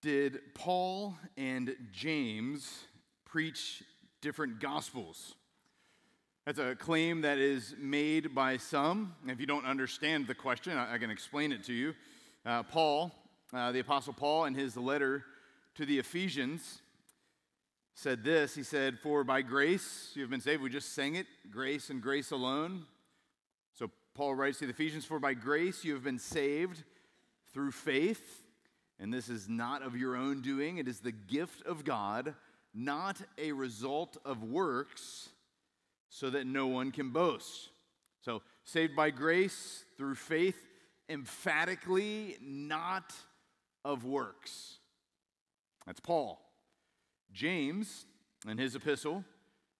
Did Paul and James preach different gospels? That's a claim that is made by some. If you don't understand the question, I, can explain it to you. Uh, Paul, uh, the Apostle Paul, in his letter to the Ephesians, said this He said, For by grace you have been saved. We just sang it grace and grace alone. So Paul writes to the Ephesians, For by grace you have been saved through faith. And this is not of your own doing, it is the gift of God, not a result of works, so that no one can boast. So, saved by grace through faith, emphatically not of works. That's Paul. James, in his epistle,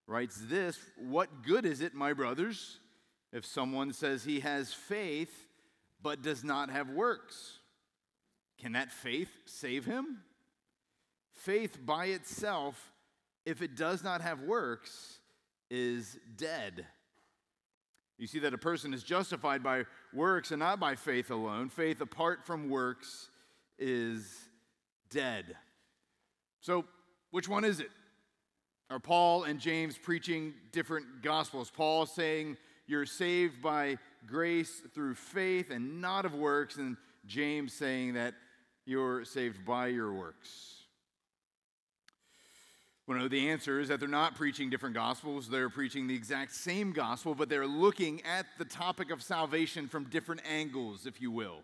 writes this What good is it, my brothers, if someone says he has faith but does not have works? Can that faith save him? Faith by itself, if it does not have works, is dead. You see that a person is justified by works and not by faith alone. Faith apart from works is dead. So, which one is it? Are Paul and James preaching different gospels? Paul saying you're saved by grace through faith and not of works, and James saying that you're saved by your works? Well, the answer is that they're not preaching different gospels. They're preaching the exact same gospel, but they're looking at the topic of salvation from different angles, if you will.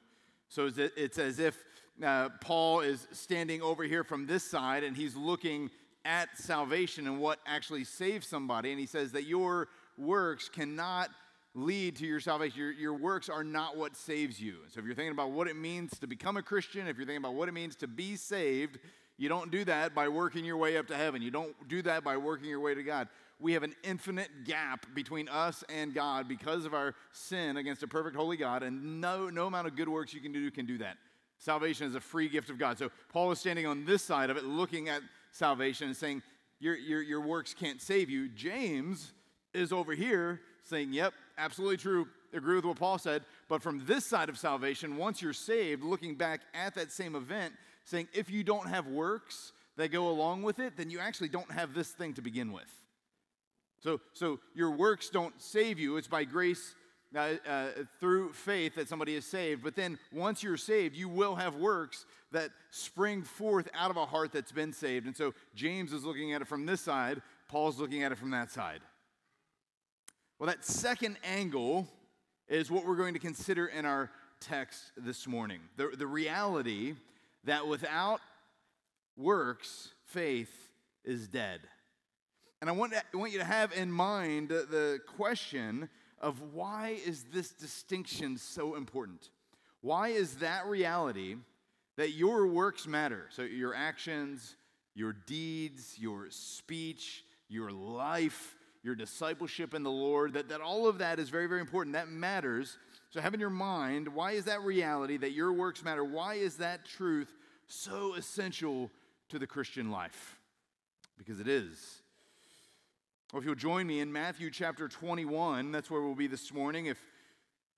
So it's as if uh, Paul is standing over here from this side and he's looking at salvation and what actually saves somebody. And he says that your works cannot lead to your salvation. Your, your works are not what saves you. So if you're thinking about what it means to become a Christian, if you're thinking about what it means to be saved, you don't do that by working your way up to heaven. You don't do that by working your way to God. We have an infinite gap between us and God because of our sin against a perfect holy God, and no, no amount of good works you can do can do that. Salvation is a free gift of God. So Paul is standing on this side of it, looking at salvation and saying, Your, your, your works can't save you. James is over here saying, Yep, absolutely true. Agree with what Paul said. But from this side of salvation, once you're saved, looking back at that same event, saying, If you don't have works that go along with it, then you actually don't have this thing to begin with. So, so your works don't save you. It's by grace uh, uh, through faith that somebody is saved. But then once you're saved, you will have works that spring forth out of a heart that's been saved. And so James is looking at it from this side, Paul's looking at it from that side. Well, that second angle is what we're going to consider in our text this morning. The, the reality that without works, faith is dead. And I want, to, I want you to have in mind the, the question of why is this distinction so important? Why is that reality that your works matter? So your actions, your deeds, your speech, your life, your discipleship in the Lord, that, that all of that is very, very important. That matters. So have in your mind, why is that reality that your works matter? Why is that truth so essential to the Christian life? Because it is. Well, if you'll join me in Matthew chapter 21, that's where we'll be this morning. If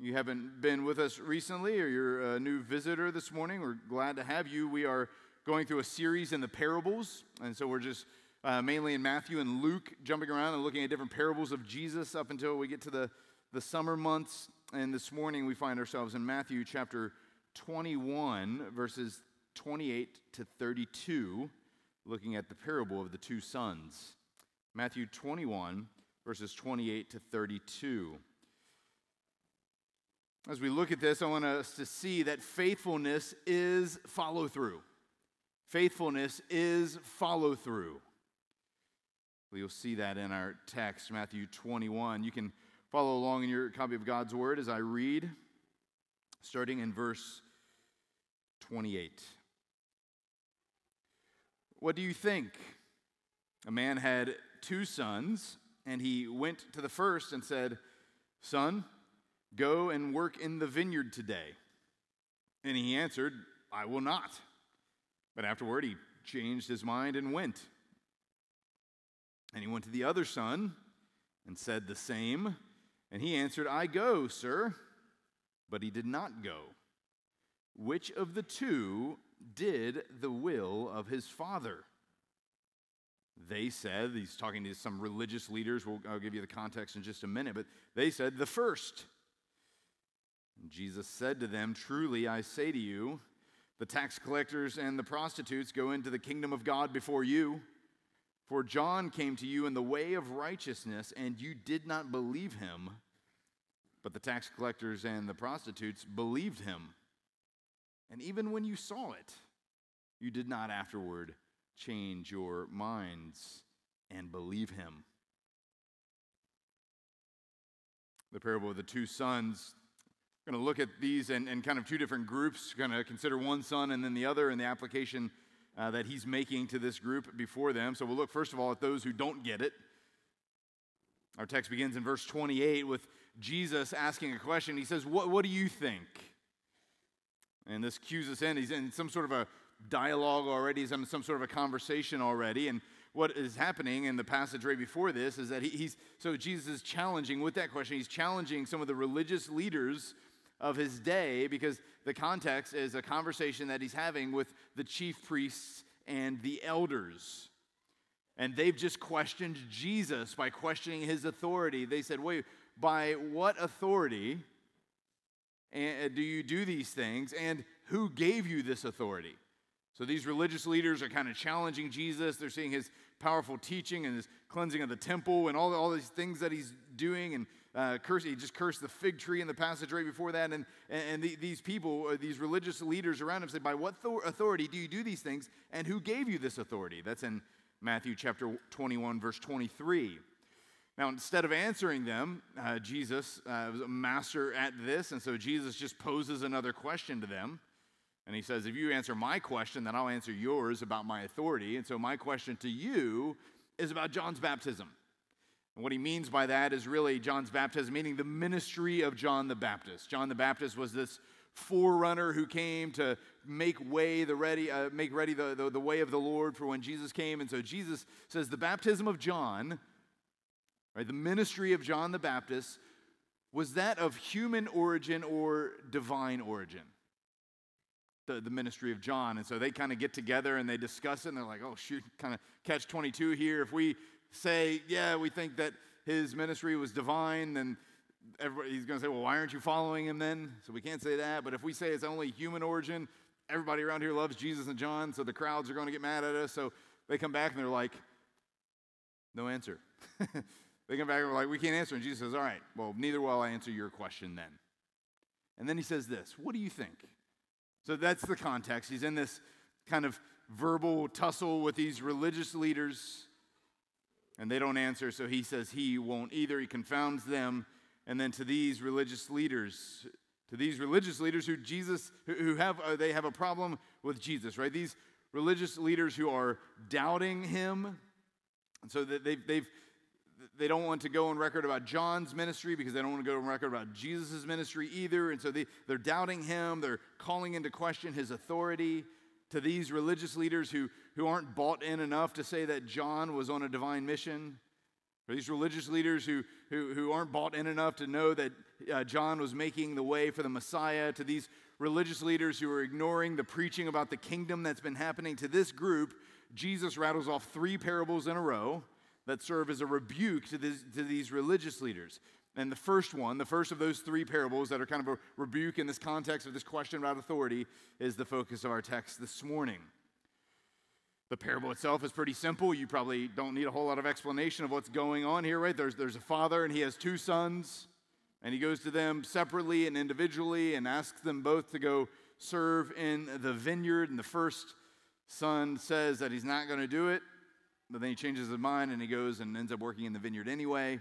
you haven't been with us recently or you're a new visitor this morning, we're glad to have you. We are going through a series in the parables, and so we're just uh, mainly in Matthew and Luke, jumping around and looking at different parables of Jesus up until we get to the, the summer months. And this morning we find ourselves in Matthew chapter 21, verses 28 to 32, looking at the parable of the two sons. Matthew 21, verses 28 to 32. As we look at this, I want us to see that faithfulness is follow through. Faithfulness is follow through. You'll see that in our text, Matthew 21. You can follow along in your copy of God's Word as I read, starting in verse 28. What do you think? A man had two sons, and he went to the first and said, Son, go and work in the vineyard today. And he answered, I will not. But afterward, he changed his mind and went. And he went to the other son and said the same. And he answered, I go, sir. But he did not go. Which of the two did the will of his father. They said, he's talking to some religious leaders, we'll, I'll give you the context in just a minute, but they said, the first. And Jesus said to them, Truly I say to you, the tax collectors and the prostitutes go into the kingdom of God before you. For John came to you in the way of righteousness, and you did not believe him, but the tax collectors and the prostitutes believed him. And even when you saw it, you did not afterward change your minds and believe him. The parable of the two sons. I'm going to look at these and, in kind of two different groups. We're Going to consider one son and then the other and the application uh, that he's making to this group before them. So we'll look first of all at those who don't get it. Our text begins in verse 28 with Jesus asking a question. He says, What, what do you think? And this cues us in. He's in some sort of a dialogue already, he's in some sort of a conversation already. And what is happening in the passage right before this is that he, he's, so Jesus is challenging with that question, he's challenging some of the religious leaders of his day because the context is a conversation that he's having with the chief priests and the elders. And they've just questioned Jesus by questioning his authority. They said, Wait, by what authority eh, do you do these things? And who gave you this authority? So these religious leaders are kind of challenging Jesus. They're seeing his powerful teaching and his cleansing of the temple and all, all these things that he's doing. And uh, curse, he just cursed the fig tree in the passage right before that. And, and the, these people, uh, these religious leaders around him said, By what authority do you do these things? And who gave you this authority? That's in Matthew chapter 21, verse 23. Now, instead of answering them, uh, Jesus uh, was a master at this. And so Jesus just poses another question to them. And he says, If you answer my question, then I'll answer yours about my authority. And so my question to you is about John's baptism. And what he means by that is really John's baptism, meaning the ministry of John the Baptist. John the Baptist was this forerunner who came to make way the ready uh, make ready the, the, the way of the lord for when jesus came and so jesus says the baptism of john right the ministry of john the baptist was that of human origin or divine origin the, the ministry of John. And so they kind of get together and they discuss it and they're like, oh, shoot, kind of catch 22 here. If we say, yeah, we think that his ministry was divine, then he's going to say, well, why aren't you following him then? So we can't say that. But if we say it's only human origin, everybody around here loves Jesus and John, so the crowds are going to get mad at us. So they come back and they're like, no answer. they come back and we're like, we can't answer. And Jesus says, all right, well, neither will I answer your question then. And then he says this What do you think? So that's the context. He's in this kind of verbal tussle with these religious leaders, and they don't answer, so he says he won't either. He confounds them. And then to these religious leaders, to these religious leaders who Jesus, who have, uh, they have a problem with Jesus, right? These religious leaders who are doubting him. And so they've, they've, they don't want to go on record about John's ministry because they don't want to go on record about Jesus' ministry either. And so they, they're doubting him. They're calling into question his authority to these religious leaders who, who aren't bought in enough to say that John was on a divine mission. or these religious leaders who, who, who aren't bought in enough to know that uh, John was making the way for the Messiah, to these religious leaders who are ignoring the preaching about the kingdom that's been happening to this group, Jesus rattles off three parables in a row that serve as a rebuke to, this, to these religious leaders. And the first one, the first of those three parables that are kind of a rebuke in this context of this question about authority, is the focus of our text this morning. The parable itself is pretty simple. You probably don't need a whole lot of explanation of what's going on here, right? There's, there's a father and he has two sons, and he goes to them separately and individually and asks them both to go serve in the vineyard. And the first son says that he's not going to do it. But then he changes his mind and he goes and ends up working in the vineyard anyway.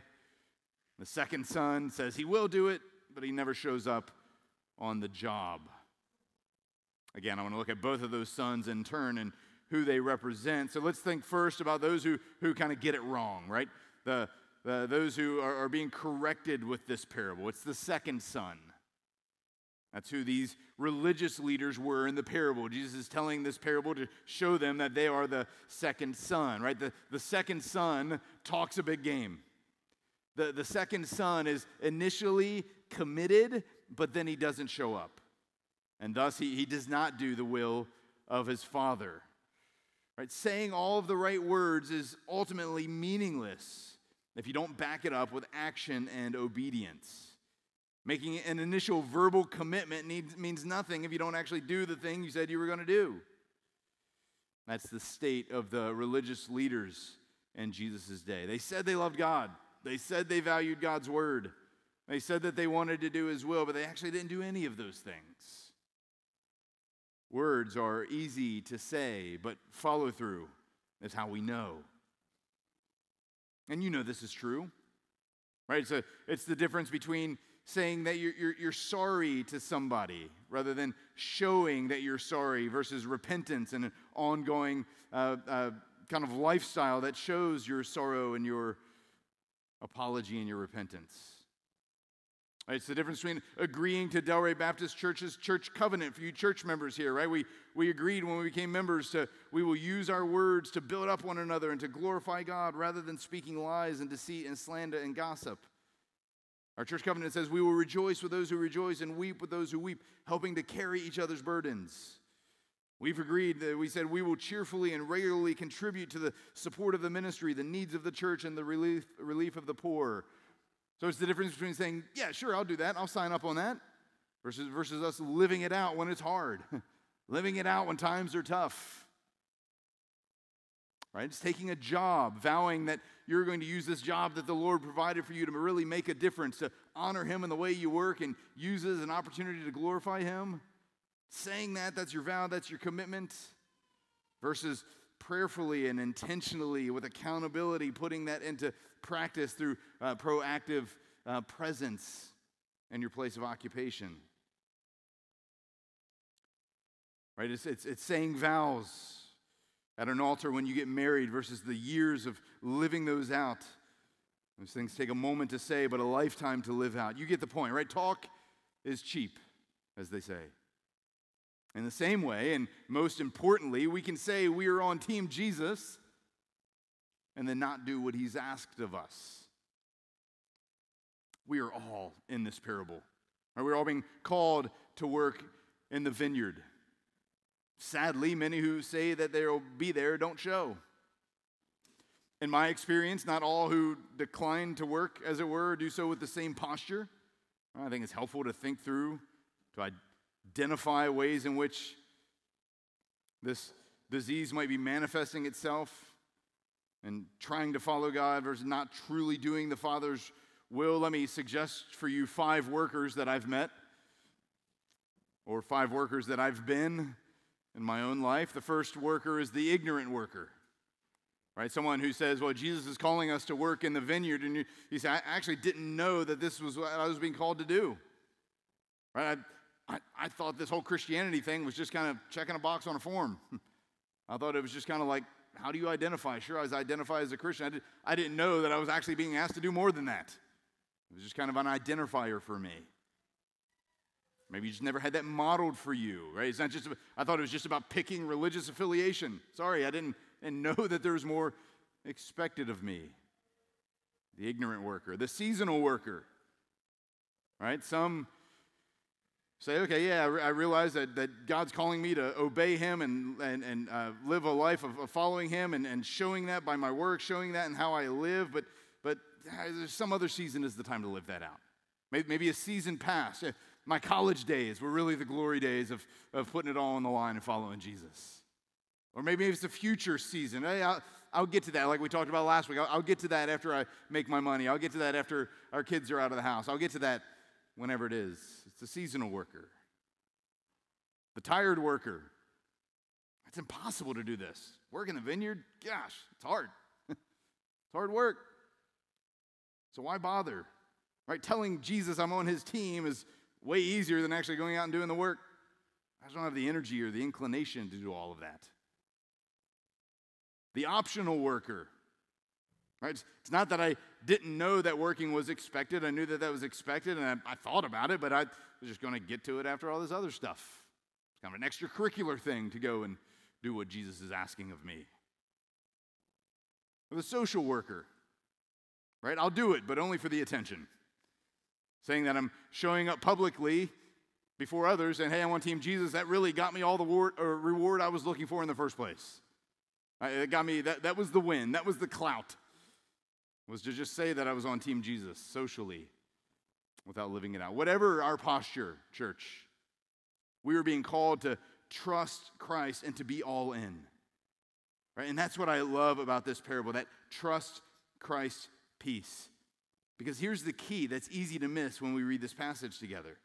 The second son says he will do it, but he never shows up on the job. Again, I want to look at both of those sons in turn and who they represent. So let's think first about those who, who kind of get it wrong, right? The, the, those who are, are being corrected with this parable. It's the second son. That's who these religious leaders were in the parable. Jesus is telling this parable to show them that they are the second son, right? The, the second son talks a big game. The, the second son is initially committed, but then he doesn't show up. And thus, he, he does not do the will of his Father. Right? Saying all of the right words is ultimately meaningless if you don't back it up with action and obedience. Making an initial verbal commitment needs, means nothing if you don't actually do the thing you said you were going to do. That's the state of the religious leaders in Jesus' day. They said they loved God, they said they valued God's word, they said that they wanted to do His will, but they actually didn't do any of those things. Words are easy to say, but follow through is how we know. And you know this is true, right? It's, a, it's the difference between saying that you're, you're, you're, sorry to somebody rather than showing that you're sorry versus repentance and an ongoing uh, uh, kind of lifestyle that shows your sorrow and your apology and your repentance. It's the difference between agreeing to Del Ray Baptist Church's church covenant for you church members here, right? We, we agreed when we became members to we will use our words to build up one another and to glorify God rather than speaking lies and deceit and slander and gossip. Our church covenant says we will rejoice with those who rejoice and weep with those who weep, helping to carry each other's burdens. We've agreed that we said we will cheerfully and regularly contribute to the support of the ministry, the needs of the church, and the relief, relief of the poor. So it's the difference between saying, yeah, sure, I'll do that, I'll sign up on that, versus, versus us living it out when it's hard, living it out when times are tough. Right? It's taking a job, vowing that you're going to use this job that the Lord provided for you to really make a difference, to honor Him in the way you work and use it as an opportunity to glorify Him. Saying that, that's your vow, that's your commitment, versus prayerfully and intentionally with accountability, putting that into practice through uh, proactive uh, presence in your place of occupation. Right? It's, it's, it's saying vows at an altar when you get married versus the years of living those out. Those things take a moment to say, but a lifetime to live out. You get the point, right? Talk is cheap, as they say. In the same way, and most importantly, we can say we are on Team Jesus and then not do what he's asked of us. We are all in this parable. We're all being called to work in the vineyard. Sadly, many who say that they'll be there don't show. In my experience, not all who decline to work, as it were, do so with the same posture. I think it's helpful to think through, to identify ways in which this disease might be manifesting itself and trying to follow God versus not truly doing the Father's will. Let me suggest for you five workers that I've met or five workers that I've been in my own life. The first worker is the ignorant worker. Right? Someone who says, Well, Jesus is calling us to work in the vineyard. And you, you say, I actually didn't know that this was what I was being called to do. Right? I, I thought this whole Christianity thing was just kind of checking a box on a form. I thought it was just kind of like, how do you identify? Sure, I was identified as a Christian. I, did, I didn't know that I was actually being asked to do more than that. It was just kind of an identifier for me. Maybe you just never had that modeled for you, right? It's not just, about, I thought it was just about picking religious affiliation. Sorry, I didn't know that there was more expected of me. The ignorant worker, the seasonal worker, right? Some Say, okay, yeah, I realize that, that God's calling me to obey Him and, and, and uh, live a life of, of following Him and, and showing that by my work, showing that in how I live, but, but uh, there's some other season is the time to live that out. Maybe, maybe a season past. Uh, my college days were really the glory days of, of putting it all on the line and following Jesus. Or maybe it's a future season. Hey, I'll, I'll get to that, like we talked about last week. I'll, I'll get to that after I make my money. I'll get to that after our kids are out of the house. I'll get to that whenever it is. It's the seasonal worker, the tired worker. It's impossible to do this. Work in the vineyard, gosh, it's hard. it's hard work. So why bother? Right? Telling Jesus I'm on his team is way easier than actually going out and doing the work. I just don't have the energy or the inclination to do all of that. The optional worker. Right? It's, not that I didn't know that working was expected. I knew that that was expected, and I, I thought about it, but I was just going to get to it after all this other stuff. It's kind of an extracurricular thing to go and do what Jesus is asking of me. the social worker, right? I'll do it, but only for the attention. Saying that I'm showing up publicly before others and hey, I'm on Team Jesus, that really got me all the reward, uh, reward I was looking for in the first place. It got me, that, that was the win, that was the clout, was to just say that I was on Team Jesus socially without living it out. Whatever our posture, church, we were being called to trust Christ and to be all in. Right? And that's what I love about this parable that trust Christ piece. Because here's the key that's easy to miss when we read this passage together.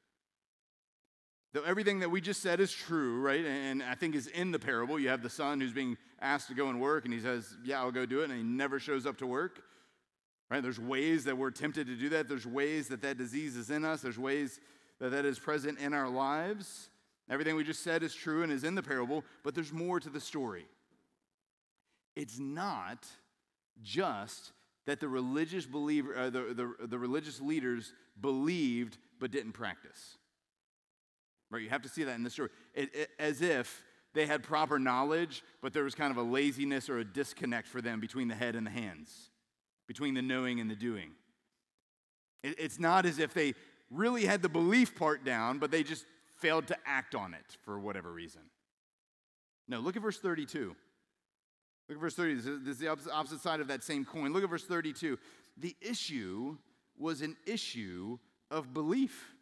Though everything that we just said is true, right? And I think is in the parable. You have the son who's being asked to go and work, and he says, Yeah, I'll go do it, and he never shows up to work. Right? There's ways that we're tempted to do that. There's ways that that disease is in us. There's ways that that is present in our lives. Everything we just said is true and is in the parable, but there's more to the story. It's not just that the religious believer, uh, the, the, the religious leaders believed but didn't practice. Right? You have to see that in the story. It, it, as if they had proper knowledge, but there was kind of a laziness or a disconnect for them between the head and the hands, between the knowing and the doing. It's not as if they really had the belief part down, but they just failed to act on it for whatever reason. No, look at verse 32. Look at verse 30. This is the opposite side of that same coin. Look at verse 32. The issue was an issue of belief.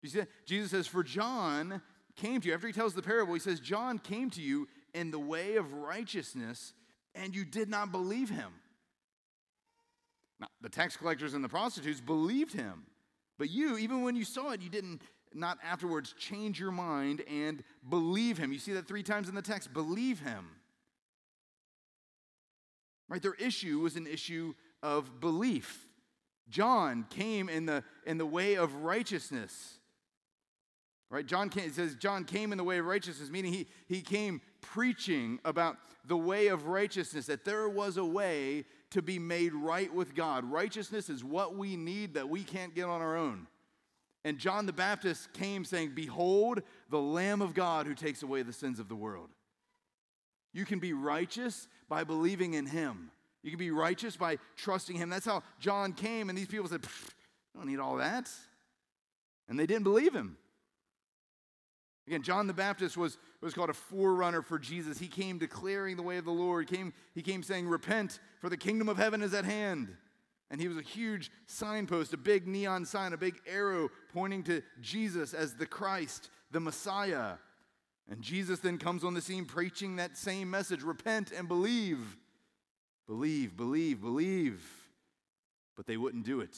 You see that? Jesus says, For John came to you, after he tells the parable, he says, John came to you in the way of righteousness, and you did not believe him. Now, the tax collectors and the prostitutes believed him. But you, even when you saw it, you didn't not afterwards change your mind and believe him. You see that three times in the text believe him. Right? Their issue was an issue of belief. John came in the, in the way of righteousness. Right? John came, it says John came in the way of righteousness, meaning he, he came preaching about the way of righteousness, that there was a way to be made right with God. Righteousness is what we need that we can't get on our own. And John the Baptist came saying, Behold, the Lamb of God who takes away the sins of the world. You can be righteous by believing in him. You can be righteous by trusting him. That's how John came, and these people said, I don't need all that. And they didn't believe him. Again, John the Baptist was, was called a forerunner for Jesus. He came declaring the way of the Lord. He came, he came saying, Repent, for the kingdom of heaven is at hand. And he was a huge signpost, a big neon sign, a big arrow pointing to Jesus as the Christ, the Messiah. And Jesus then comes on the scene preaching that same message repent and believe. Believe, believe, believe. But they wouldn't do it.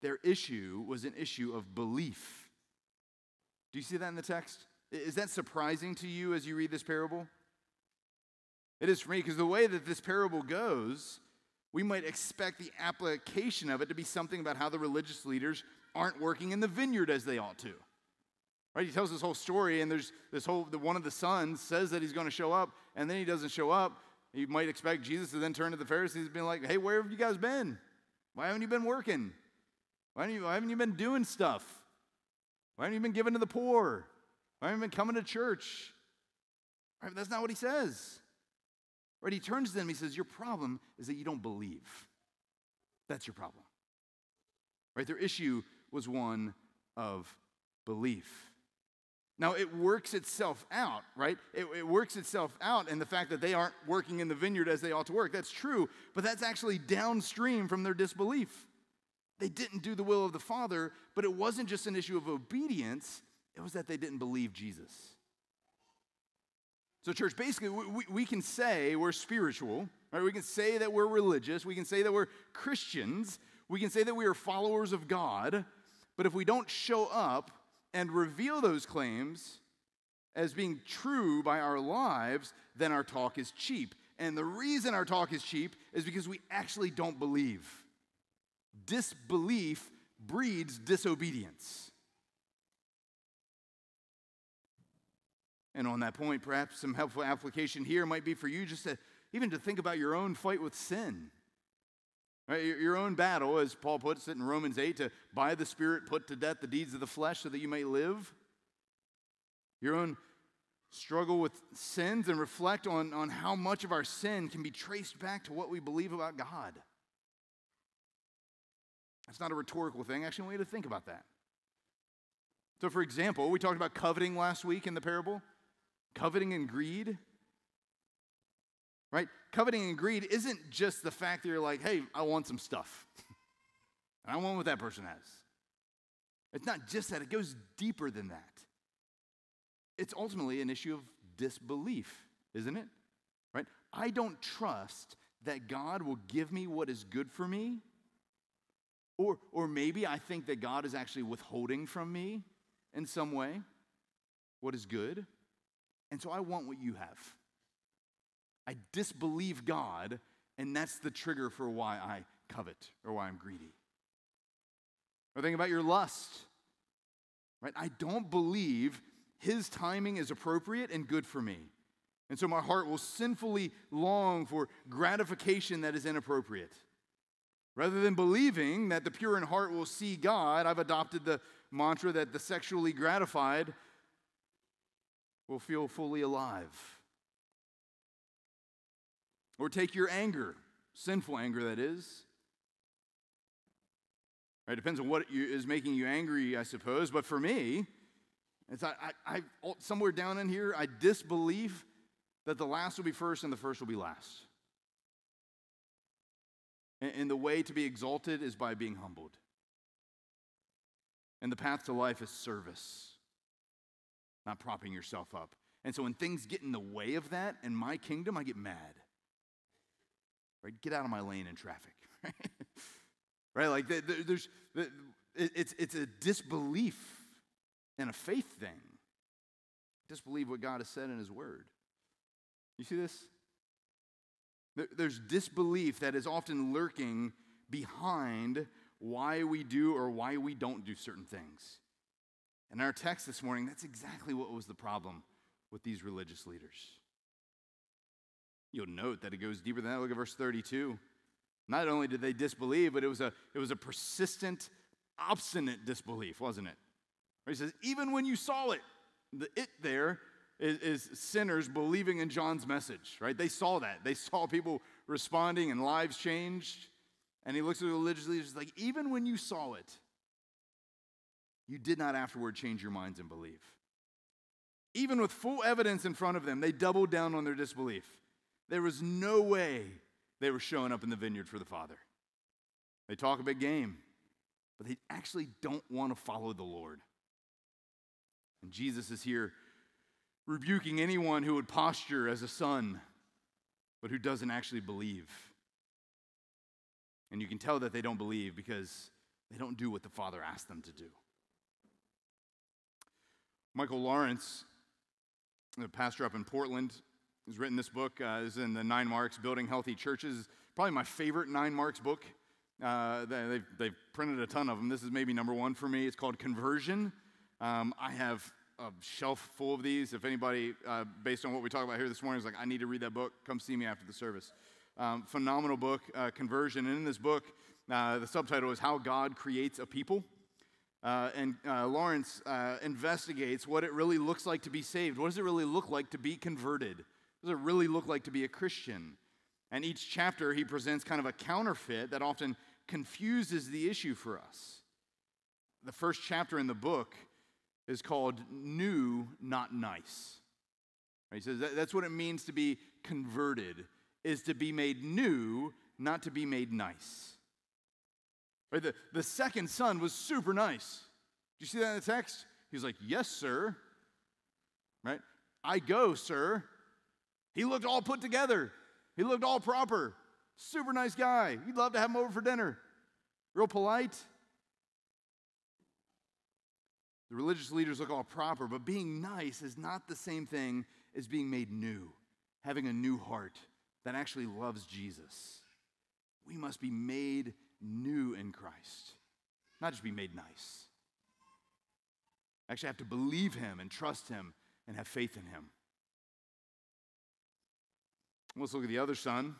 Their issue was an issue of belief. Do you see that in the text? Is that surprising to you as you read this parable? It is for me because the way that this parable goes we might expect the application of it to be something about how the religious leaders aren't working in the vineyard as they ought to. Right? He tells this whole story, and there's this whole the, one of the sons says that he's going to show up, and then he doesn't show up. You might expect Jesus to then turn to the Pharisees and be like, "Hey, where have you guys been? Why haven't you been working? Why haven't you, why haven't you been doing stuff? Why haven't you been giving to the poor? Why haven't you been coming to church?" Right? That's not what he says. Right? He turns to them, he says, Your problem is that you don't believe. That's your problem. Right? Their issue was one of belief. Now, it works itself out, right? It, it, works itself out in the fact that they aren't working in the vineyard as they ought to work. That's true, but that's actually downstream from their disbelief. They didn't do the will of the Father, but it wasn't just an issue of obedience, it was that they didn't believe Jesus. So, church, basically, we, we can say we're spiritual, right? We can say that we're religious. We can say that we're Christians. We can say that we are followers of God. But if we don't show up and reveal those claims as being true by our lives, then our talk is cheap. And the reason our talk is cheap is because we actually don't believe. Disbelief breeds disobedience. And on that point, perhaps some helpful application here might be for you just to even to think about your own fight with sin. Right? Your own battle, as Paul puts it in Romans 8, to by the Spirit put to death the deeds of the flesh so that you may live. Your own struggle with sins and reflect on, on how much of our sin can be traced back to what we believe about God. That's not a rhetorical thing. Actually, I want you to think about that. So, for example, we talked about coveting last week in the parable coveting and greed. Right? Coveting and greed isn't just the fact that you're like, hey, I want some stuff. and I want what that person has. It's not just that, it goes deeper than that. It's ultimately an issue of disbelief, isn't it? Right? I don't trust that God will give me what is good for me. Or, or maybe I think that God is actually withholding from me in some way what is good. And so I want what you have. I disbelieve God, and that's the trigger for why I covet or why I'm greedy. Or think about your lust, right? I don't believe his timing is appropriate and good for me. And so my heart will sinfully long for gratification that is inappropriate. Rather than believing that the pure in heart will see God, I've adopted the mantra that the sexually gratified will feel fully alive. Or take your anger, sinful anger that is? It depends on what is making you angry, I suppose. But for me, it's I, I, I, somewhere down in here, I disbelieve that the last will be first and the first will be last. And, the way to be exalted is by being humbled. And the path to life is service, not propping yourself up. And so when things get in the way of that in my kingdom, I get mad. Right? Get out of my lane in traffic. right? Like there's, it's, it's a disbelief and a faith thing. Disbelieve what God has said in His Word. You see this? There's disbelief that is often lurking behind why we do or why we don't do certain things. In our text this morning, that's exactly what was the problem with these religious leaders. You'll note that it goes deeper than that. Look at verse 32. Not only did they disbelieve, but it was a, it was a persistent, obstinate disbelief, wasn't it? He says, even when you saw it, the it there is, is, sinners believing in John's message, right? They saw that. They saw people responding and lives changed. And he looks at the religious leaders like, even when you saw it, you did not afterward change your minds and believe. Even with full evidence in front of them, they doubled down on their disbelief. There was no way they were showing up in the vineyard for the Father. They talk a big game, but they actually don't want to follow the Lord. And Jesus is here rebuking anyone who would posture as a son, but who doesn't actually believe. And you can tell that they don't believe because they don't do what the Father asked them to do. Michael Lawrence, the pastor up in Portland, has written this book, uh, is in the Nine Marks, Building Healthy Churches. Probably my favorite Nine Marks book. Uh, they've, they've printed a ton of them. This is maybe number one for me. It's called Conversion. Um, I have a shelf full of these. If anybody, uh, based on what we talked about here this morning, is like, I need to read that book, come see me after the service. Um, phenomenal book, uh, Conversion. And in this book, uh, the subtitle is How God Creates a People. Uh, and uh, Lawrence uh, investigates what it really looks like to be saved. What does it really look like to be converted? What does it really look like to be a Christian? And each chapter, he presents kind of a counterfeit that often confuses the issue for us. The first chapter in the book is called New, Not Nice. He says that, that's what it means to be converted, is to be made new, not to be made nice. Right? The, the second son was super nice. Do you see that in the text? He's like, Yes, sir. Right? I go, sir. He looked all put together. He looked all proper. Super nice guy. You'd love to have him over for dinner. Real polite. The religious leaders look all proper, but being nice is not the same thing as being made new, having a new heart that actually loves Jesus. We must be made new in Christ, not just be made nice. Actually, have to believe Him and trust Him and have faith in Him. Let's look at the other son.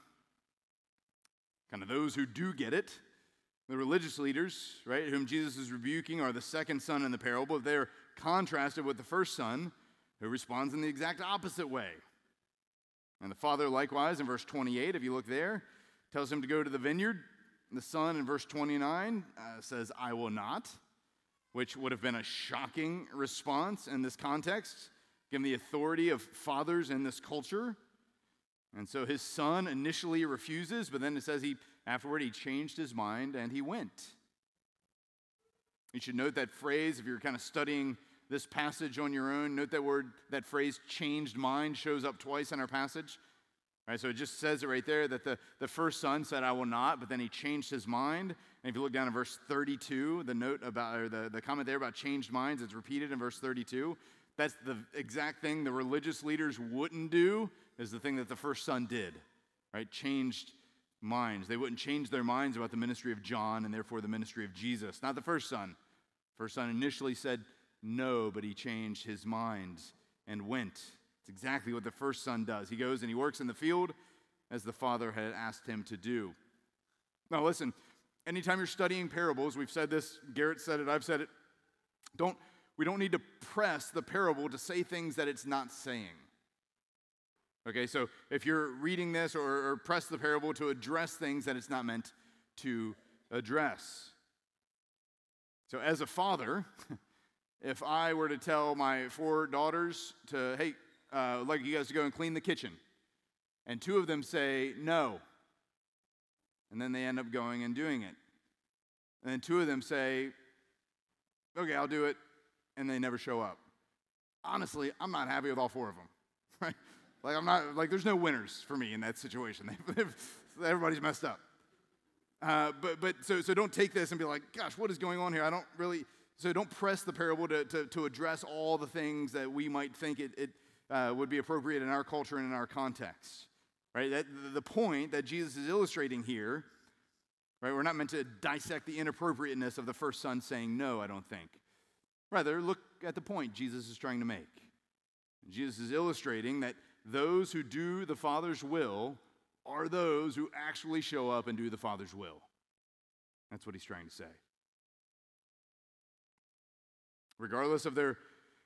Kind of those who do get it. The religious leaders, right, whom Jesus is rebuking, are the second son in the parable. They're contrasted with the first son, who responds in the exact opposite way. And the father, likewise, in verse 28, if you look there, tells him to go to the vineyard. The son, in verse 29, uh, says, I will not. which would have been a shocking response in this context, given the authority of fathers in this culture. And so his son initially refuses, but then it says he afterward he changed his mind and he went. You should note that phrase if you're kind of studying this passage on your own. Note that word, that phrase, changed mind, shows up twice in our passage. Right, so it just says it right there that the, the first son said, I will not, but then he changed his mind. And if you look down in verse 32, the note about, or the, the comment there about changed minds, it's repeated in verse 32. That's the exact thing the religious leaders wouldn't do, is the thing that the first son did, right? Changed minds. They wouldn't change their minds about the ministry of John and therefore the ministry of Jesus. Not the first son. First son initially said no, but he changed his mind and went. It's exactly what the first son does. He goes and he works in the field as the father had asked him to do. Now, listen, anytime you're studying parables, we've said this, Garrett said it, I've said it, don't, we don't need to press the parable to say things that it's not saying. Okay, so if you're reading this or, or press the parable to address things that it's not meant to address. So, as a father, if I were to tell my four daughters to, hey, uh, I'd like you guys to go and clean the kitchen. And two of them say no. And then they end up going and doing it. And then two of them say, okay, I'll do it. And they never show up. Honestly, I'm not happy with all four of them. Right? Like, I'm not, like, there's no winners for me in that situation. Everybody's messed up. Uh, but, but so, so don't take this and be like, gosh, what is going on here? I don't really, so don't press the parable to, to, to address all the things that we might think it, it uh, would be appropriate in our culture and in our context. Right? That, the point that Jesus is illustrating here, right? We're not meant to dissect the inappropriateness of the first son saying no, I don't think. Rather, look at the point Jesus is trying to make. Jesus is illustrating that those who do the Father's will are those who actually show up and do the Father's will. That's what he's trying to say. Regardless of their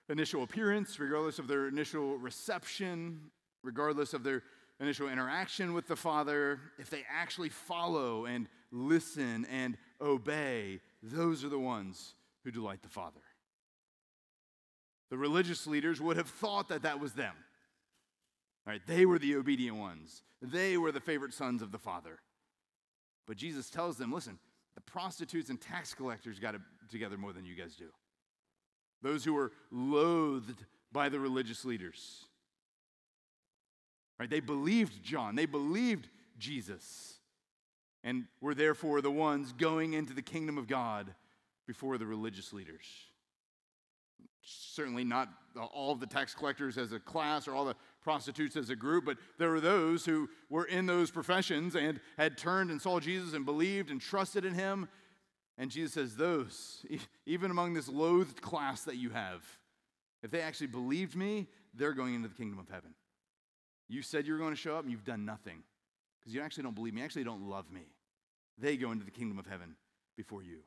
initial appearance, regardless of their initial reception, regardless of their initial interaction with the Father, if they actually follow and listen and obey, those are the ones who delight the Father. The religious leaders would have thought that that was them. Right? They were the obedient ones. They were the favorite sons of the Father. But Jesus tells them, listen, the prostitutes and tax collectors got it together more than you guys do those who were loathed by the religious leaders. Right? They believed John, they believed Jesus, and were therefore the ones going into the kingdom of God before the religious leaders. Certainly not all of the tax collectors as a class or all the prostitutes as a group, but there were those who were in those professions and had turned and saw Jesus and believed and trusted in him and Jesus says, Those, even among this loathed class that you have, if they actually believed me, they're going into the kingdom of heaven. You said you were going to show up and you've done nothing because you actually don't believe me, you actually don't love me. They go into the kingdom of heaven before you.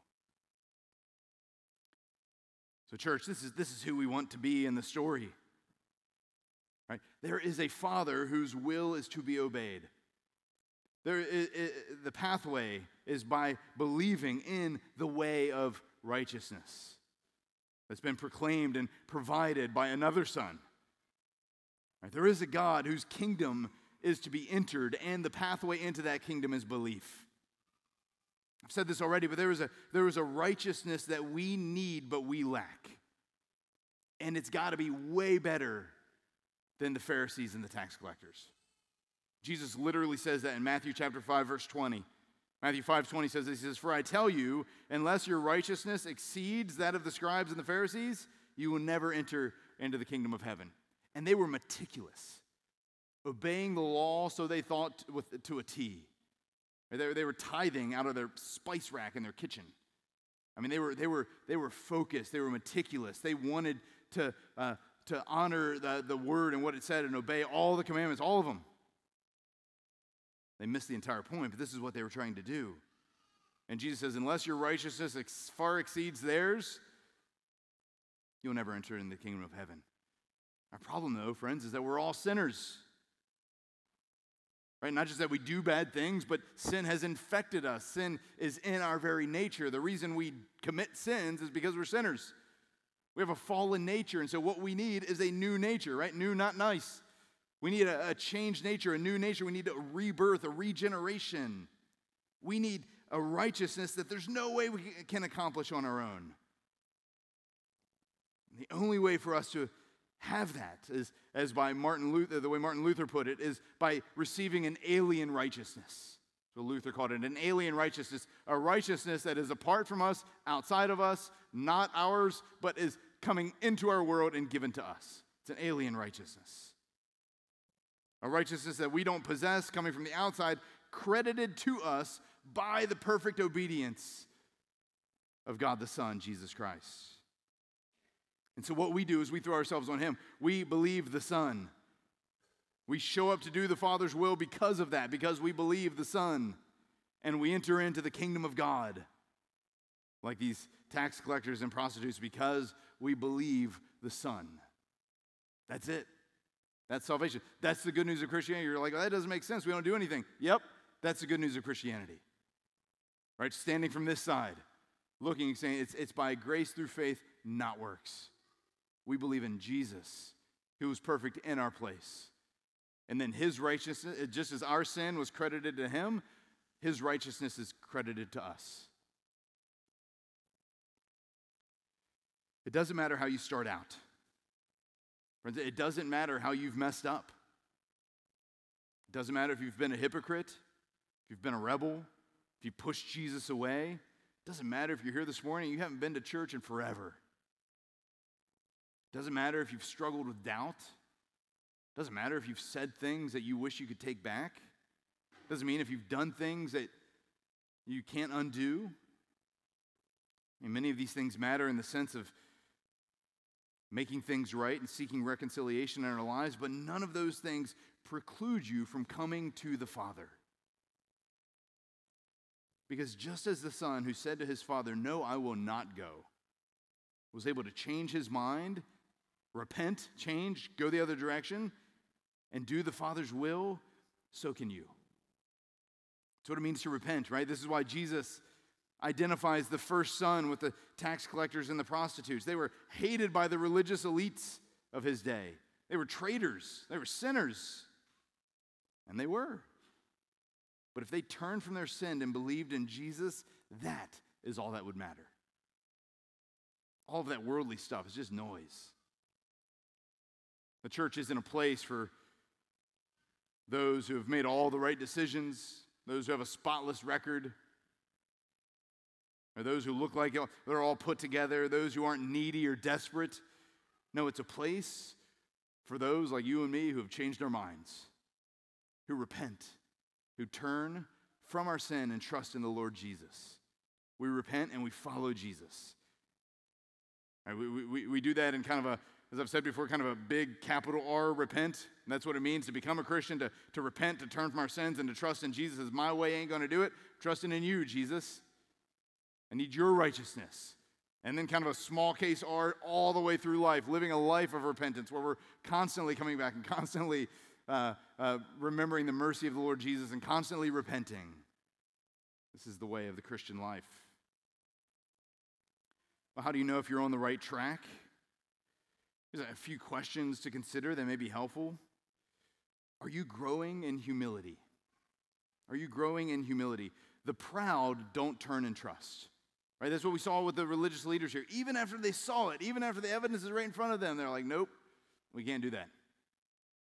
So, church, this is, this is who we want to be in the story. Right? There is a father whose will is to be obeyed. There, it, it, the pathway is by believing in the way of righteousness that's been proclaimed and provided by another Son. Right? There is a God whose kingdom is to be entered, and the pathway into that kingdom is belief. I've said this already, but there is a, there is a righteousness that we need, but we lack. And it's got to be way better than the Pharisees and the tax collectors. Jesus literally says that in Matthew chapter 5 verse 20. Matthew 5 20 says this, he says, For I tell you, unless your righteousness exceeds that of the scribes and the Pharisees, you will never enter into the kingdom of heaven. And they were meticulous, obeying the law so they thought with, to a T. They, they were tithing out of their spice rack in their kitchen. I mean, they were, they were, they were focused, they were meticulous. They wanted to, uh, to honor the, the word and what it said and obey all the commandments, all of them. They missed the entire point, but this is what they were trying to do. And Jesus says, unless your righteousness ex- far exceeds theirs, you'll never enter in the kingdom of heaven. Our problem, though, friends, is that we're all sinners. Right? Not just that we do bad things, but sin has infected us. Sin is in our very nature. The reason we commit sins is because we're sinners. We have a fallen nature, and so what we need is a new nature, right? New, not nice. We need a, a changed nature, a new nature. We need a rebirth, a regeneration. We need a righteousness that there's no way we can accomplish on our own. The only way for us to have that is, as by Martin Luther, the way Martin Luther put it, is by receiving an alien righteousness. So Luther called it an alien righteousness, a righteousness that is apart from us, outside of us, not ours, but is coming into our world and given to us. It's an alien righteousness. A righteousness that we don't possess, coming from the outside, credited to us by the perfect obedience of God the Son, Jesus Christ. And so, what we do is we throw ourselves on Him. We believe the Son. We show up to do the Father's will because of that, because we believe the Son. And we enter into the kingdom of God, like these tax collectors and prostitutes, because we believe the Son. That's it. That's salvation. That's the good news of Christianity. You're like, well, that doesn't make sense. We don't do anything. Yep, that's the good news of Christianity. Right? Standing from this side, looking and saying, it's, it's by grace through faith, not works. We believe in Jesus, who was perfect in our place. And then his righteousness, just as our sin was credited to him, his righteousness is credited to us. It doesn't matter how you start out. Friends, it doesn't matter how you've messed up. It doesn't matter if you've been a hypocrite, if you've been a rebel, if you pushed Jesus away. It doesn't matter if you're here this morning, you haven't been to church in forever. It doesn't matter if you've struggled with doubt. It Doesn't matter if you've said things that you wish you could take back. It Doesn't mean if you've done things that you can't undo. I mean, many of these things matter in the sense of making things right and seeking reconciliation in our lives, but none of those things preclude you from coming to the Father. Because just as the son who said to his father, No, I will not go, was able to change his mind repent, change, go the other direction, and do the Father's will, so can you. That's what it means to repent, right? This is why Jesus identifies the first son with the tax collectors and the prostitutes. They were hated by the religious elites of his day. They were traitors, they were sinners, and they were. But if they turned from their sin and believed in Jesus, that is all that would matter. All of that worldly stuff is just noise. The church isn't a place for those who have made all the right decisions, those who have a spotless record, or those who look like they're all put together, those who aren't needy or desperate. No, it's a place for those like you and me who have changed our minds, who repent, who turn from our sin and trust in the Lord Jesus. We repent and we follow Jesus. Right, we, we, we do that in kind of a as I've said before, kind of a big capital R repent. And that's what it means to become a Christian, to, to repent, to turn from our sins, and to trust in Jesus. As my way ain't going to do it, trusting in you, Jesus. I need your righteousness. And then kind of a small case art all the way through life, living a life of repentance where we're constantly coming back and constantly uh, uh, remembering the mercy of the Lord Jesus and constantly repenting. This is the way of the Christian life. Well, how do you know if you're on the right track? There's a few questions to consider that may be helpful. Are you growing in humility? Are you growing in humility? The proud don't turn and trust. Right? That's what we saw with the religious leaders here. Even after they saw it, even after the evidence is right in front of them, they're like, nope, we can't do that.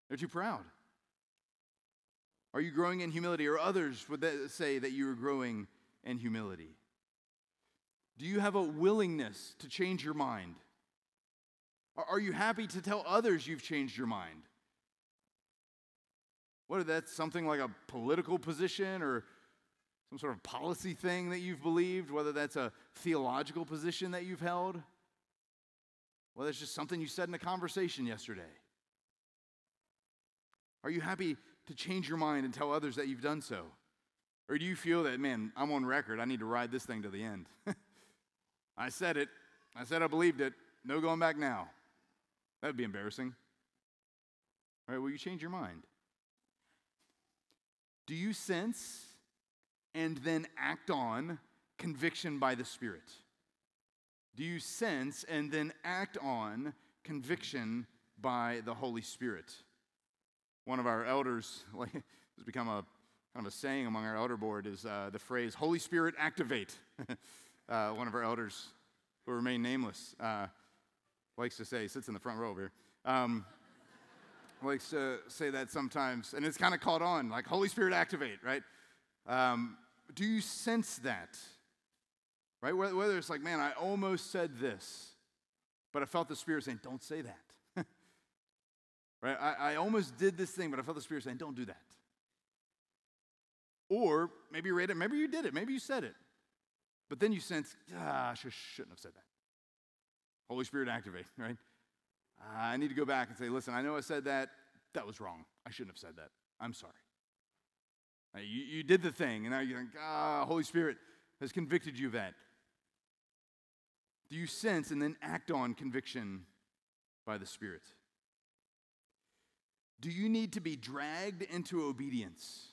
They're too proud. Are you growing in humility? Or others would say that you are growing in humility? Do you have a willingness to change your mind? Are you happy to tell others you've changed your mind? Whether that's something like a political position or some sort of policy thing that you've believed, whether that's a theological position that you've held, whether it's just something you said in a conversation yesterday. Are you happy to change your mind and tell others that you've done so? Or do you feel that, man, I'm on record, I need to ride this thing to the end? I said it, I said I believed it, no going back now. That would be embarrassing. All right, will you change your mind? Do you sense and then act on conviction by the Spirit? Do you sense and then act on conviction by the Holy Spirit? One of our elders, like, has become a kind of a saying among our elder board, is uh, the phrase "Holy Spirit activate." uh, one of our elders, who remain nameless, uh, likes to say, sits in the front row over here. Um, likes to say that sometimes, and it's kind of caught on, like Holy Spirit activate, right? Um, do you sense that? Right? Whether it's like, man, I almost said this, but I felt the Spirit saying, don't say that. right? I, I almost did this thing, but I felt the Spirit saying, don't do that. Or maybe you read it, maybe you did it, maybe you said it, but then you sense, ah, I shouldn't have said that. Holy Spirit activate, right? I need to go back and say, listen, I know I said that. That was wrong. I shouldn't have said that. I'm sorry. You, you did the thing, and now you think, ah, Holy Spirit has convicted you of that. Do you sense and then act on conviction by the Spirit? Do you need to be dragged into obedience,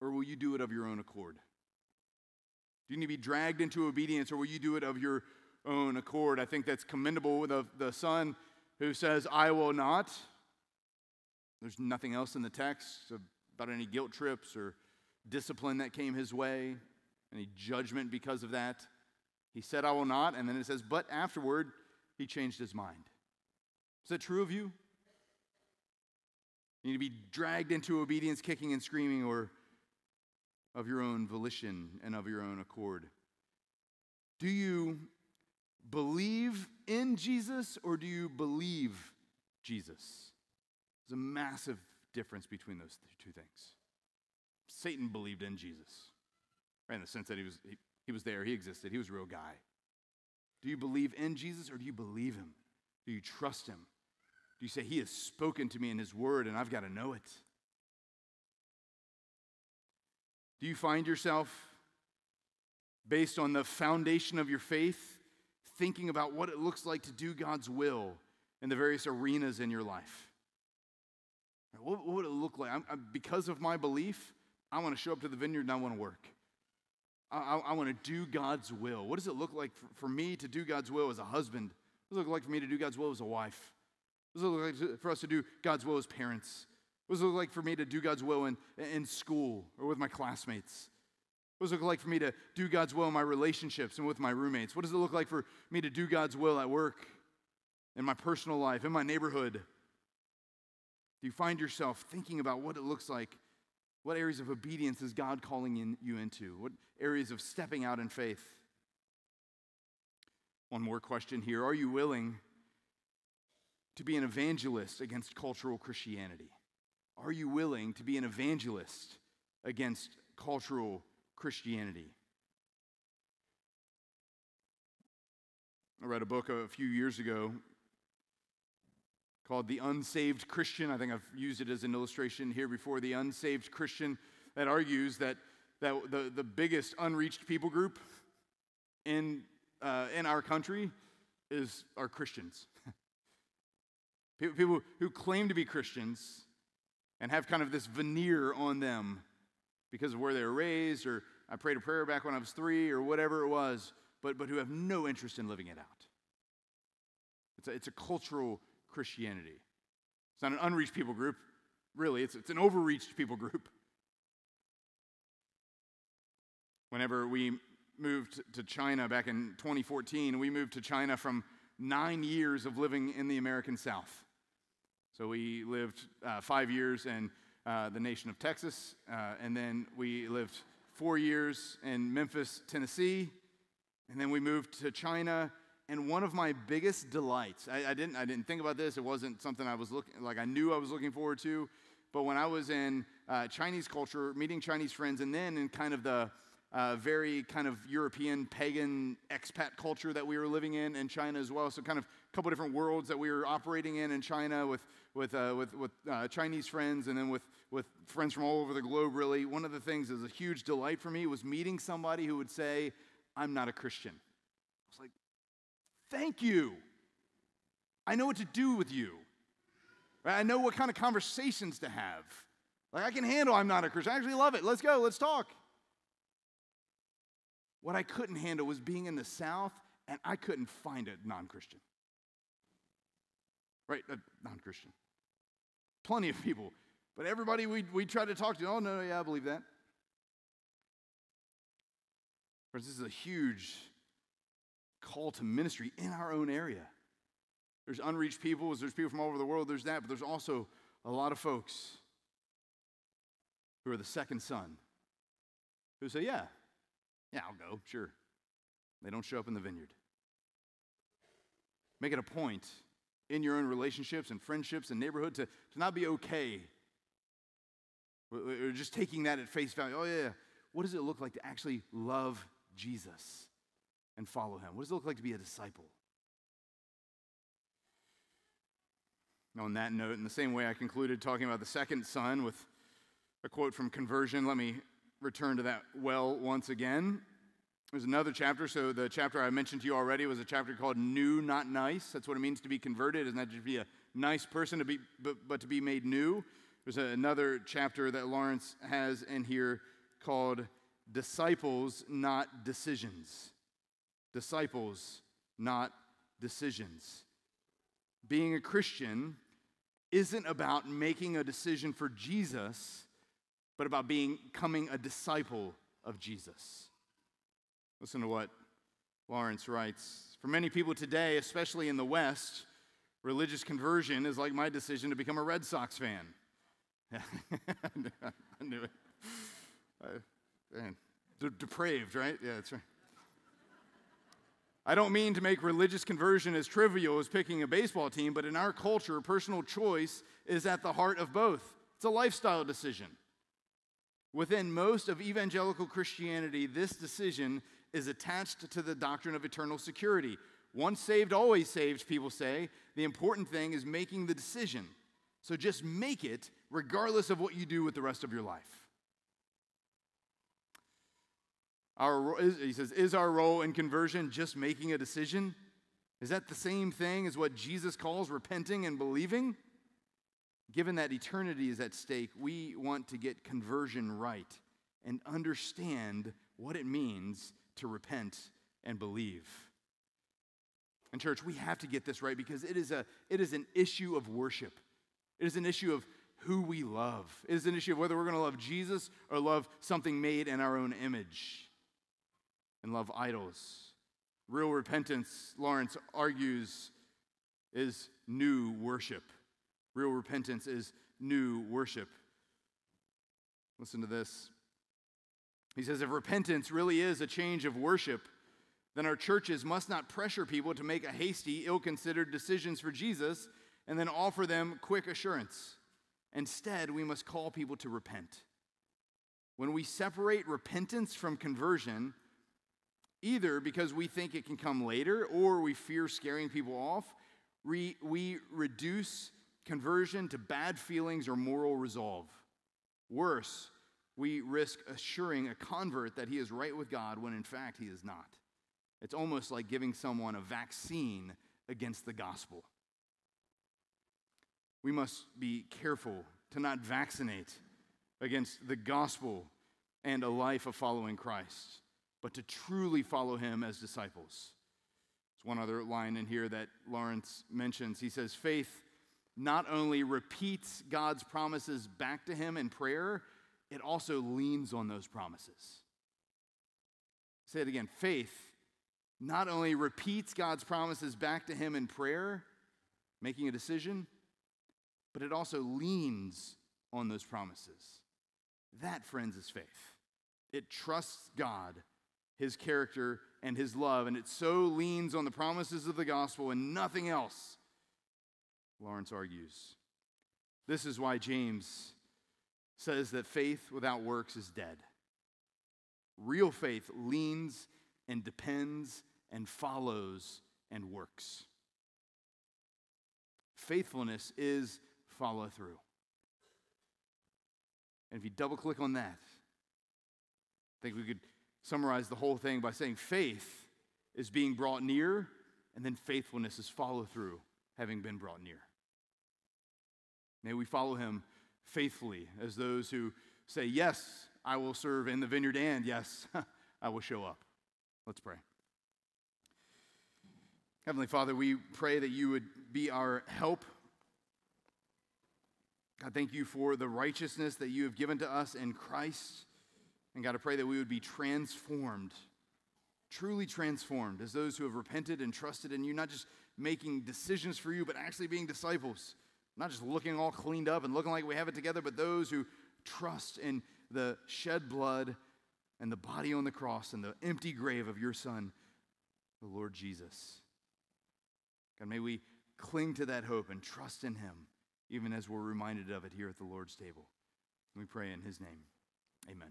or will you do it of your own accord? Do you need to be dragged into obedience, or will you do it of your own accord? I think that's commendable with the, the son who says, I will not. There's nothing else in the text about any guilt trips or discipline that came his way, any judgment because of that. He said, I will not. And then it says, but afterward, he changed his mind. Is that true of you? You need to be dragged into obedience, kicking and screaming, or of your own volition and of your own accord. Do you believe in Jesus or do you believe Jesus? It's a massive difference between those two things. Satan believed in Jesus, right? In the sense that he was, he, he was there, he existed, he was a real guy. Do you believe in Jesus or do you believe him? Do you trust him? Do you say, He has spoken to me in His word and I've got to know it? Do you find yourself, based on the foundation of your faith, thinking about what it looks like to do God's will in the various arenas in your life? What, what would it look like? I'm, I'm, because of my belief, I want to show up to the vineyard and I want to work. I, I, I want to do God's will. What does it look like for, for, me to do God's will as a husband? What does it look like for me to do God's will as a wife? What does it look like for us to do God's will as parents? What does it look like for me to do God's will in, in school or with my classmates? What does it look like for me to do God's will in my relationships and with my roommates? What does it look like for me to do God's will at work, in my personal life, in my neighborhood? You find yourself thinking about what it looks like? What areas of obedience is God calling in, you into? What areas of stepping out in faith? One more question here Are you willing to be an evangelist against cultural Christianity? Are you willing to be an evangelist against cultural Christianity? I read a book a few years ago called The Unsaved Christian. I think I've used it as an illustration here before. The Unsaved Christian that argues that, that the, the biggest unreached people group in, uh, in our country is are Christians. people, who claim to be Christians and have kind of this veneer on them because of where they were raised, or I prayed a prayer back when I was three, or whatever it was, but, but who have no interest in living it out. It's a, it's a cultural Christianity. It's not an unreached people group, really, it's, it's an overreached people group. Whenever we moved to China back in 2014, we moved to China from nine years of living in the American South. So we lived uh, five years in uh, the nation of Texas, uh, and then we lived four years in Memphis, Tennessee, and then we moved to China. And one of my biggest delights, I, I, didn't, I didn't think about this, it wasn't something I was looking, like I knew I was looking forward to, but when I was in uh, Chinese culture, meeting Chinese friends, and then in kind of the uh, very kind of European pagan expat culture that we were living in in China as well. So, kind of a couple different worlds that we were operating in in China with, with, uh, with, with uh, Chinese friends and then with, with friends from all over the globe, really. One of the things that was a huge delight for me was meeting somebody who would say, I'm not a Christian. Thank you. I know what to do with you. I know what kind of conversations to have. Like, I can handle I'm not a Christian. I actually love it. Let's go, let's talk. What I couldn't handle was being in the South and I couldn't find a non Christian. Right? A non Christian. Plenty of people. But everybody we, we try to talk to, oh, no, yeah, I believe that. Friends, this is a huge call to ministry in our own area. There's unreached peoples, there's people from all over the world, there's that, but there's also a lot of folks who are the second son who say, Yeah, yeah, I'll go, sure. They don't show up in the vineyard. Make it a point in your own relationships and friendships and neighborhood to, to not be okay or just taking that at face value. Oh, yeah, what does it look like to actually love Jesus and follow him? What does it look like to be a disciple? On that note, in the same way I concluded talking about the second son with a quote from Conversion, let me return to that well once again. There's another chapter. So, the chapter I mentioned to you already was a chapter called New, Not Nice. That's what it means to be converted, is not that just be a nice person, to be, but, but to be made new. There's another chapter that Lawrence has in here called Disciples, Not Decisions. Disciples, not decisions. Being a Christian isn't about making a decision for Jesus, but about being, becoming a disciple of Jesus. Listen to what Lawrence writes. For many people today, especially in the West, religious conversion is like my decision to become a Red Sox fan. I knew it. I, man, de- depraved, right? Yeah, that's right. I don't mean to make religious conversion as trivial as picking a baseball team, but in our culture, personal choice is at the heart of both. It's a lifestyle decision. Within most of evangelical Christianity, this decision is attached to the doctrine of eternal security. Once saved, always saved, people say. The important thing is making the decision. So just make it regardless of what you do with the rest of your life. Our, he says, is our role in conversion just making a decision? Is that the same thing as what Jesus calls repenting and believing? Given that eternity is at stake, we want to get conversion right and understand what it means to repent and believe. And church, we have to get this right because it is, a, it is an issue of worship. It is an issue of who we love. It is an issue of whether we're going to love Jesus or love something made in our own image and love idols. Real repentance, Lawrence argues, is new worship. Real repentance is new worship. Listen to this. He says if repentance really is a change of worship, then our churches must not pressure people to make a hasty, ill considered decisions for Jesus and then offer them quick assurance. Instead, we must call people to repent. When we separate repentance from conversion, either because we think it can come later or we fear scaring people off, we, we reduce conversion to bad feelings or moral resolve. Worse, we risk assuring a convert that he is right with God when in fact he is not. It's almost like giving someone a vaccine against the gospel. We must be careful to not vaccinate against the gospel and a life of following Christ, but to truly follow him as disciples. There's one other line in here that Lawrence mentions. He says, Faith not only repeats God's promises back to him in prayer, it also leans on those promises. Say it again faith not only repeats God's promises back to him in prayer, making a decision, but it also leans on those promises. That, friends, is faith. It trusts God, his character, and his love, and it so leans on the promises of the gospel and nothing else, Lawrence argues. This is why James says that faith without works is dead. Real faith leans and depends and follows and works. Faithfulness is follow through. And if you double click on that, I think we could summarize the whole thing by saying faith is being brought near, and then faithfulness is follow through, having been brought near. May we follow him faithfully as those who say, Yes, I will serve in the vineyard, and yes, I will show up. Let's pray. Heavenly Father, we pray that you would be our help. God, thank you for the righteousness that you have given to us in Christ. And God, I pray that we would be transformed, truly transformed, as those who have repented and trusted in you, not just making decisions for you, but actually being disciples. Not just looking all cleaned up and looking like we have it together, but those who trust in the shed blood and the body on the cross and the empty grave of your Son, the Lord Jesus. God, may we cling to that hope and trust in Him, even as we're reminded of it here at the Lord's table. We pray in His name. Amen.